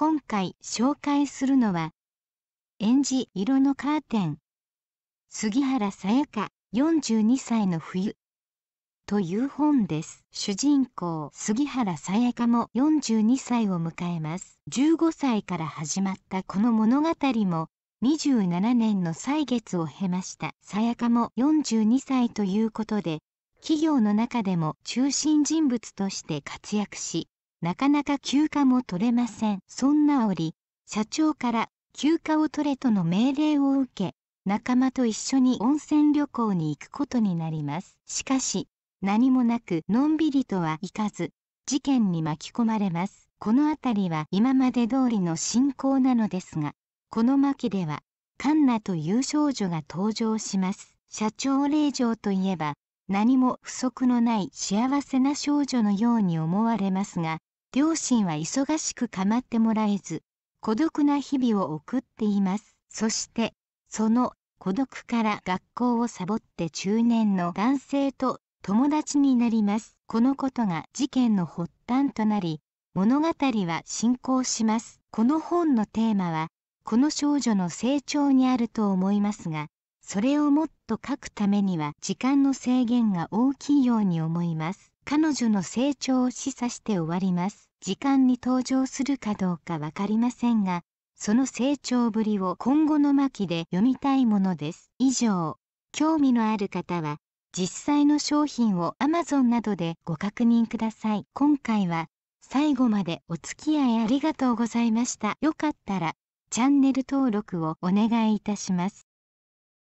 今回紹介するのは、エンジ色のカーテン、杉原さやか42歳の冬という本です。主人公杉原さやかも42歳を迎えます。15歳から始まったこの物語も27年の歳月を経ました。さやかも42歳ということで、企業の中でも中心人物として活躍し、なかなか休暇も取れません。そんな折、社長から休暇を取れとの命令を受け、仲間と一緒に温泉旅行に行くことになります。しかし、何もなくのんびりとはいかず、事件に巻き込まれます。この辺りは今まで通りの進行なのですが、この巻では、カンナという少女が登場します。社長令嬢といえば、何も不足のない幸せな少女のように思われますが、両親は忙しく構ってもらえず、孤独な日々を送っています。そして、その孤独から学校をサボって中年の男性と友達になります。このことが事件の発端となり、物語は進行します。この本のテーマは、この少女の成長にあると思いますが、それをもっと書くためには時間の制限が大きいように思います。彼女の成長を示唆して終わります。時間に登場するかどうかわかりませんが、その成長ぶりを今後の巻で読みたいものです。以上、興味のある方は、実際の商品を Amazon などでご確認ください。今回は、最後までお付き合いありがとうございました。よかったら、チャンネル登録をお願いいたします。